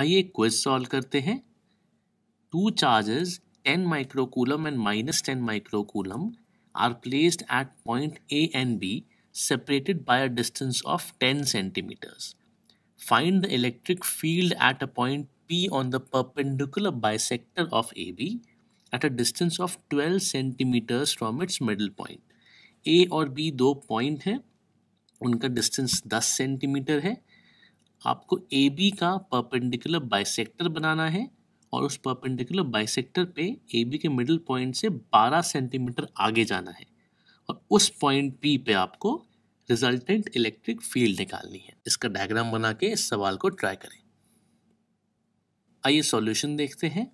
आइए क्वेश्च सॉल्व करते हैं। Two charges 10 microcoulomb and minus ten microcoulomb are placed at point A and B separated by a distance of ten centimetres find the electric field at a point P on the perpendicular bisector of A B at a distance of 12 centimetres from its middle point A और B दो point हैं, उनका distance 10 centimetre है। आपको A B का perpendicular bisector बनाना है और उस परपेंडिकुलर बाइसेक्टर पे ए बी के मिडिल पॉइंट से 12 सेंटीमीटर आगे जाना है और उस पॉइंट पी पे आपको रिजल्टेंट इलेक्ट्रिक फ़ील्ड निकालनी है। इसका डायग्राम बना के इस सवाल को ट्राई करें। आइए सॉल्यूशन देखते हैं।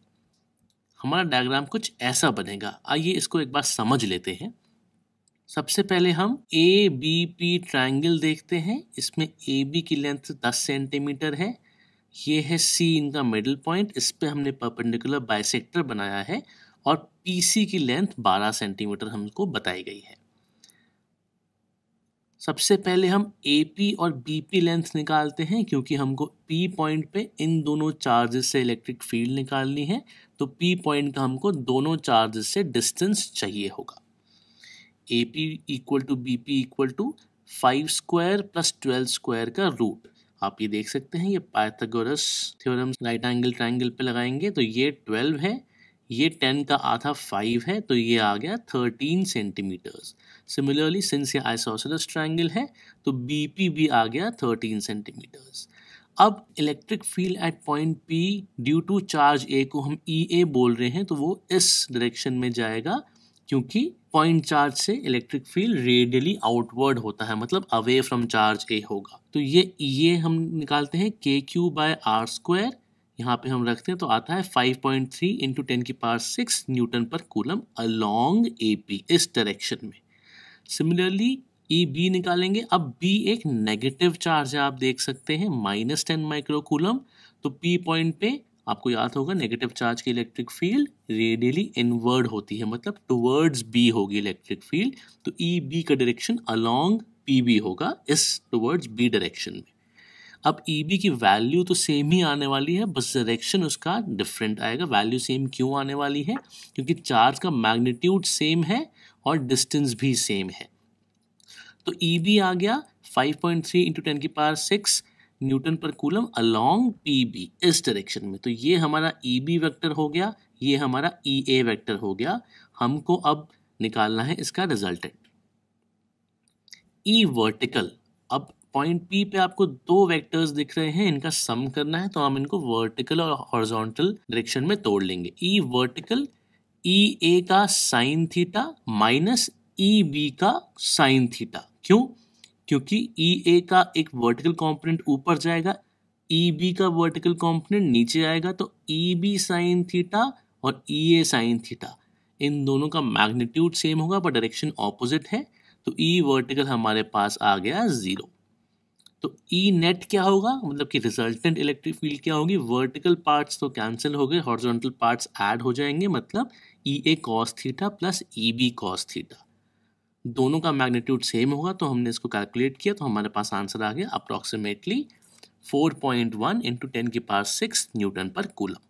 हमारा डायग्राम कुछ ऐसा बनेगा। आइए इसको एक बार समझ लेते हैं। सबसे पहले हम ए बी पी ट्राइंगल देखते हैं। इसमें ए बी की लेंथ 10 सेंटीमीटर है। ये है सी इनका मिडिल पॉइंट इस पर हमने परपेंडिकुलर बाइसेक्टर बनाया है और पी सी की लेंथ 12 सेंटीमीटर हमको बताई गई है। सबसे पहले हम ए पी और बी पी लेंथ निकालते हैं क्योंकि हमको पी पॉइंट पे इन दोनों चार्जेस से इलेक्ट्रिक फ़ील्ड निकालनी है। तो पी पॉइंट का हमको दोनों चार्जेस से डिस्टेंस चाहिए होगा। A P equal to B P equal to five square plus twelve square का रूट। आप ये देख सकते हैं, ये Pythagoras theorem right angle triangle पे लगाएँगे तो ये ट्वेल्व है, ये टेन का आधा फाइव है तो ये आ गया थर्टीन सेंटीमीटर्स सिमिलरली सिंस ये आइसोसलस ट्राइंगल है तो बी पी भी आ गया थर्टीन सेंटीमीटर्स अब electric field at point P due to charge A को हम ई e ए बोल रहे हैं तो वो इस डायरेक्शन में जाएगा क्योंकि पॉइंट चार्ज से इलेक्ट्रिक फ़ील्ड रेडियली आउटवर्ड होता है मतलब अवे फ्रॉम चार्ज ए होगा। तो ये ये हम निकालते हैं के क्यू बाय आर स्क्वायर यहाँ पे हम रखते हैं तो आता है 5.3 पॉइंट थ्री इंटू टेन की पावर सिक्स न्यूटन पर कूलम अलोंग ए पी इस डायरेक्शन में। सिमिलरली ई बी निकालेंगे। अब बी एक नेगेटिव चार्ज है, आप देख सकते हैं माइनस टेन माइक्रो कूलम तो पी पॉइंट पे आपको याद होगा नेगेटिव चार्ज की इलेक्ट्रिक फ़ील्ड रेडियली इनवर्ड होती है मतलब टुवर्ड्स बी होगी इलेक्ट्रिक फ़ील्ड तो ई बी का डायरेक्शन अलोंग पी बी होगा, इस टुवर्ड्स बी डायरेक्शन में। अब ई बी की वैल्यू तो सेम ही आने वाली है, बस डायरेक्शन उसका डिफरेंट आएगा वैल्यू सेम क्यों आने वाली है? क्योंकि चार्ज का मैग्नीट्यूड सेम है और डिस्टेंस भी सेम है। तो ई बी आ गया 5.3 पॉइंट थ्री इंटू टेन की पावर सिक्स न्यूटन पर कूलम अलोंग पी बी इस डायरेक्शन में। तो ये हमारा ई बी वैक्टर हो गया, ये हमारा ई ए वैक्टर हो गया। हमको अब निकालना है इसका रिजल्टेंट ई वर्टिकल अब पॉइंट पी पे आपको दो वेक्टर्स दिख रहे हैं, इनका सम करना है तो हम इनको वर्टिकल और हॉरिजॉन्टल डायरेक्शन में तोड़ लेंगे। ई वर्टिकल ई ए का sine theta minus E B का साइन थीटा क्यों? क्योंकि ई ए का एक वर्टिकल कॉम्पोनेंट ऊपर जाएगा ई बी का वर्टिकल कॉम्पोनेंट नीचे आएगा तो ई बी साइन थीटा और ई ए साइन थीटा इन दोनों का मैग्नीट्यूड सेम होगा पर डायरेक्शन ऑपोजिट है तो ई वर्टिकल हमारे पास आ गया ज़ीरो तो ई नेट क्या होगा? मतलब कि रिजल्टेंट इलेक्ट्रिक फ़ील्ड क्या होगी? वर्टिकल पार्ट्स तो कैंसिल हो गए हॉरिजॉन्टल पार्ट्स ऐड हो जाएँगे मतलब E A cos theta plus E B cos theta दोनों का मैग्नीट्यूड सेम होगा तो हमने इसको कैलकुलेट किया तो हमारे पास आंसर आ गया approximately 4.1 point one into ten की पास सिक्स न्यूटन पर कूलम